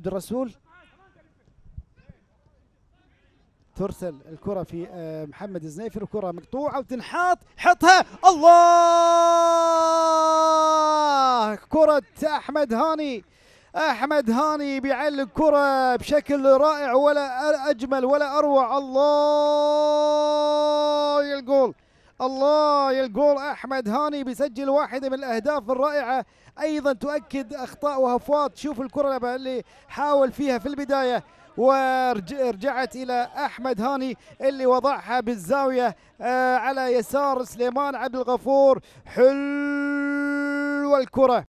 عبد الرسول. ترسل الكرة في آه، محمد الزنيفر الكرة مقطوعة وتنحط. حطها. الله! كرة أحمد هاني. أحمد هاني بيعلق كرة بشكل رائع ولا أجمل ولا أروع. الله! الله يا الجول أحمد هاني بيسجل واحدة من الأهداف الرائعة. أيضا تؤكد أخطاء وهفوات. شوف الكرة اللي حاول فيها في البداية. ورجعت إلى أحمد هاني اللي وضعها بالزاوية آه على يسار سليمان عبد الغفور. حلوة الكرة.